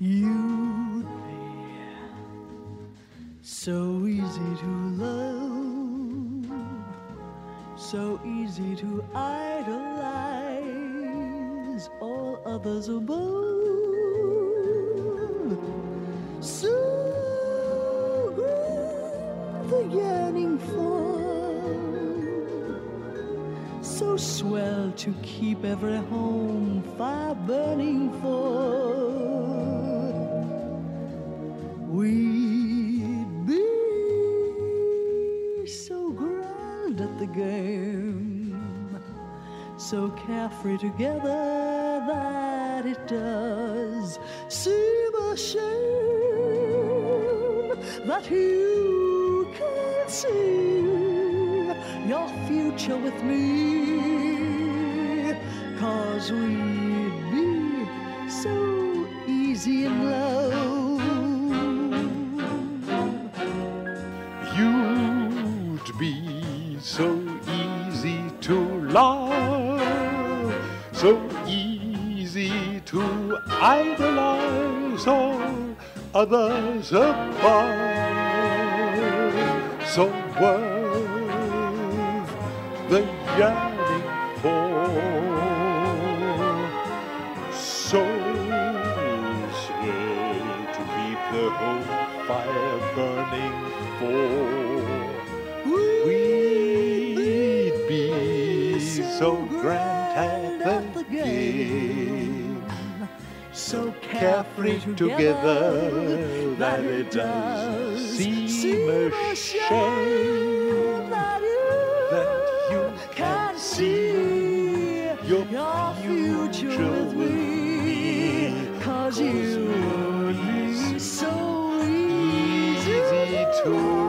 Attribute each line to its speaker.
Speaker 1: You'd be so easy to love, so easy to idolize all others above. So great the so swell to keep every home fire burning for. We'd be so grand at the game, so carefree together that it does seem a shame that you can't see your future with me. Cause we'd be so easy in love.
Speaker 2: You'd be so easy to love, so easy to idolize all others above. So worth the yearning for, so swell to keep the home fire burning for. We'd be so grand at the game,
Speaker 1: so
Speaker 2: carefree together that it does seem a shame your future with me.
Speaker 1: Cause
Speaker 2: Cause
Speaker 1: you'd
Speaker 2: you'd
Speaker 1: be
Speaker 2: be
Speaker 1: so
Speaker 2: easy to love.
Speaker 1: You'd be so
Speaker 2: easy
Speaker 1: easy
Speaker 2: to